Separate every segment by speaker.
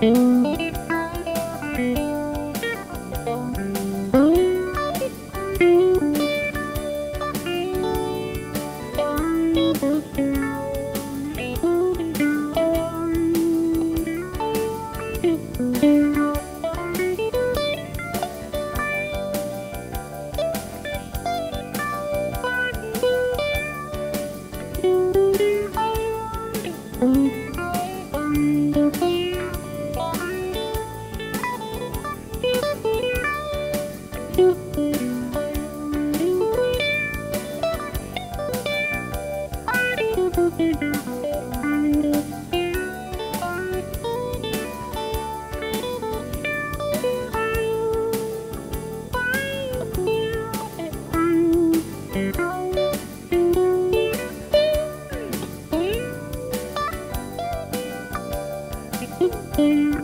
Speaker 1: Thank mm -hmm. you. you.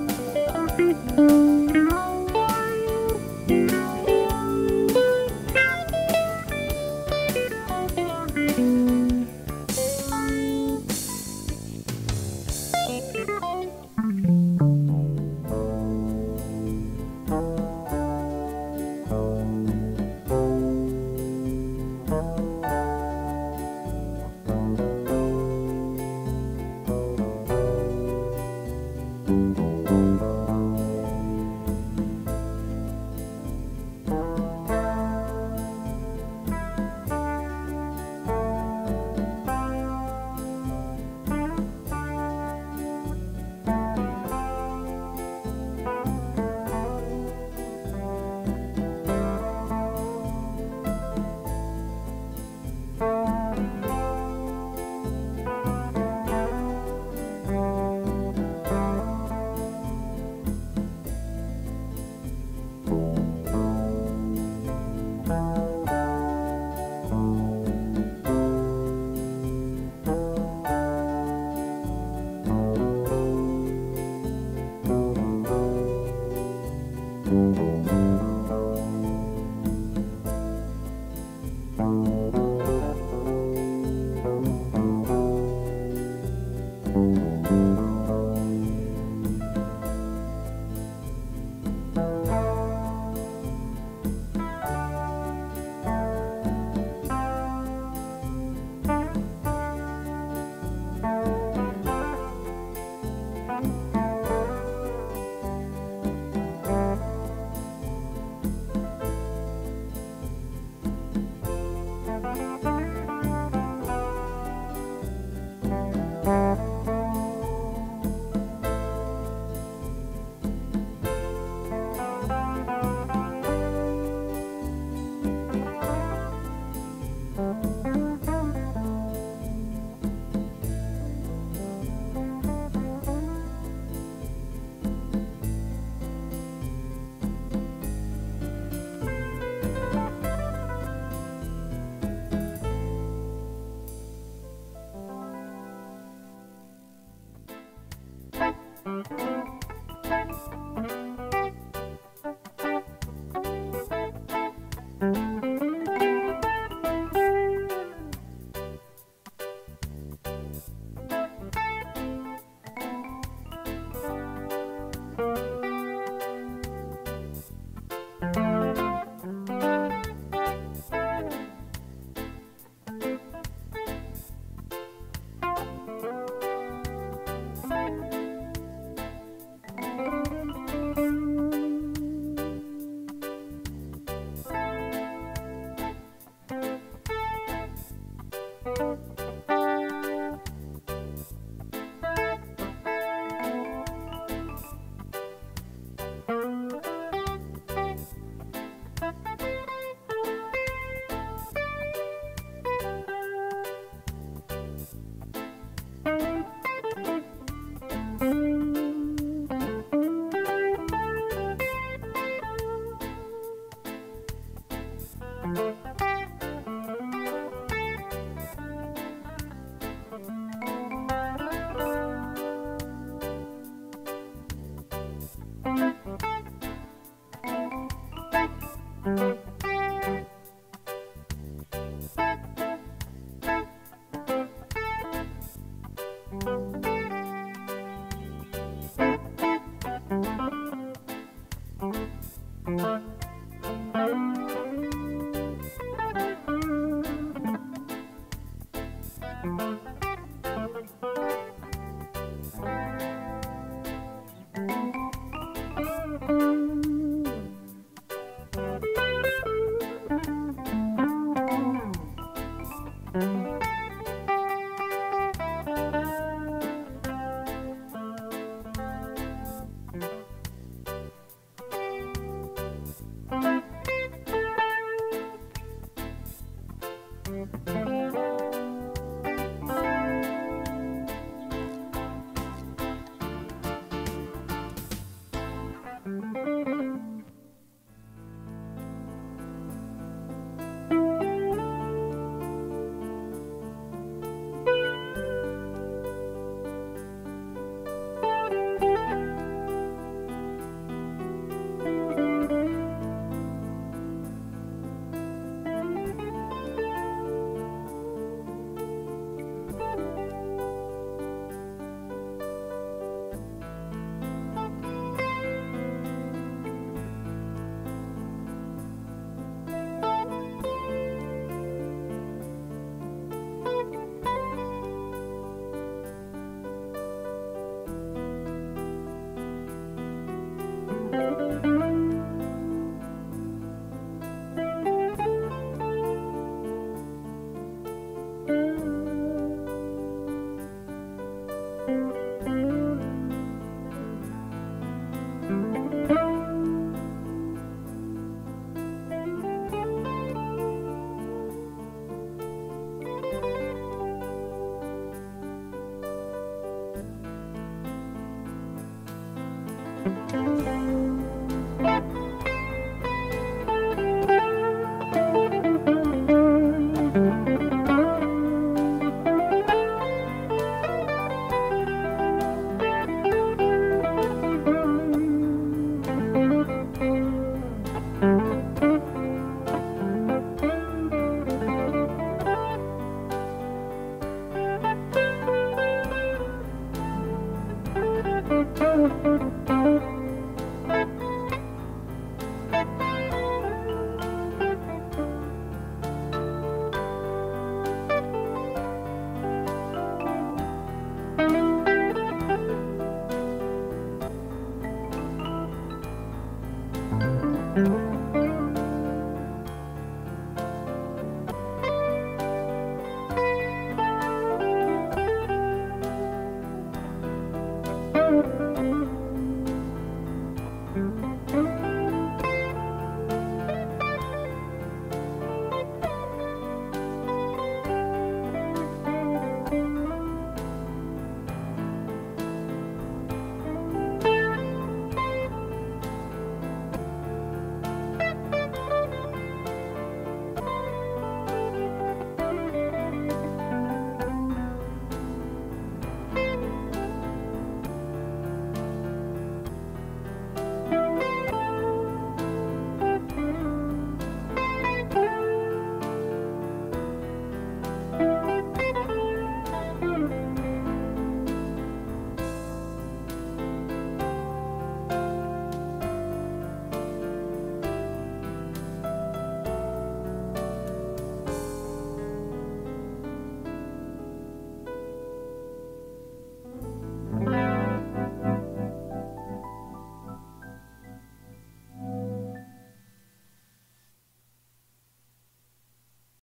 Speaker 1: Bye.